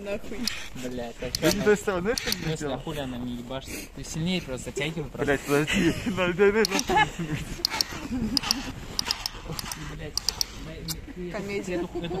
нахуй. Блять, а Ты чё не она- той стороны, что в ли, смысле, сделал? хули она не ебашит? Ты сильнее просто затягивай просто. Блять, подожди. Дай, дай, дай. Блять, Комедия. эту, эту